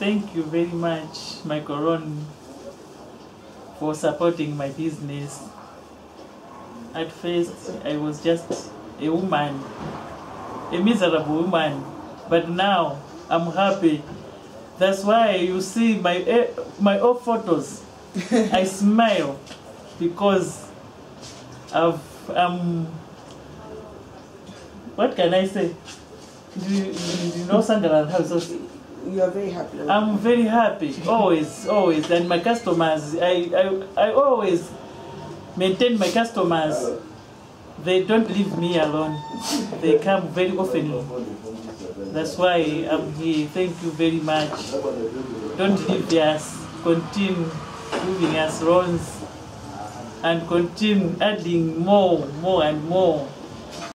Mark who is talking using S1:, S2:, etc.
S1: Thank you very much, Microloan, for supporting my business. At first, I was just a woman, a miserable woman, but now I'm happy. That's why you see my eh, my old photos. I smile because I've um. What can I say? Do you, do you know Sunderland House?
S2: You are very happy.
S1: I'm very happy, always, always. And my customers, I, I, I always maintain my customers. They don't leave me alone. They come very often. That's why I'm here. Thank you very much. Don't leave us. Continue giving us loans and continue adding more, more and more